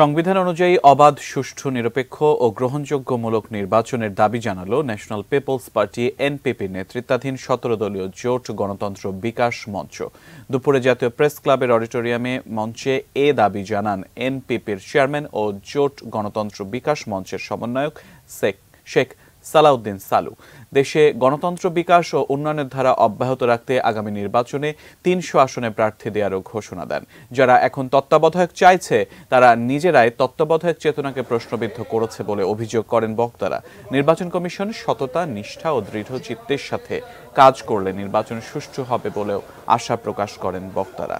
সংবিধান অনুযায়ী অবাধ, সুষ্ঠু, নিরপেক্ষ ও গ্রহণযোগ্যমূলক নির্বাচনের দাবি জানালো ন্যাশনাল পিপলস পার্টি এনপিপি নেতৃত্বাধীন সতেরো দলীয় জোট গণতন্ত্র বিকাশ মঞ্চ। দুপুরে জাতীয় প্রেস ক্লাবের অডিটোরিয়ামে মঞ্চে এ দাবি জানান এনপিপির চেয়ারম্যান ও জোট গণতন্ত্র বিকাশ মঞ্চের সমন্বয়ক শেখ শেখ সালাউদ্দিন সালু। দেশে গণতন্ত্র বিকাশ ও উন্নয়নের ধারা অব্যাহত রাখতে আগামী নির্বাচনে তিনশো আসনে প্রার্থী দেওয়ারও ঘোষণা দেন। যারা এখন তত্ত্বাবধায়ক চাইছে, তারা নিজেরাই তত্ত্বাবধায়ক চেতনাকে প্রশ্নবিদ্ধ করেছে বলে অভিযোগ করেন বক্তারা। নির্বাচন কমিশন সততা, নিষ্ঠা ও দৃঢ় চিত্তের সাথে কাজ করলে নির্বাচন সুষ্ঠু হবে বলেও আশা প্রকাশ করেন বক্তারা।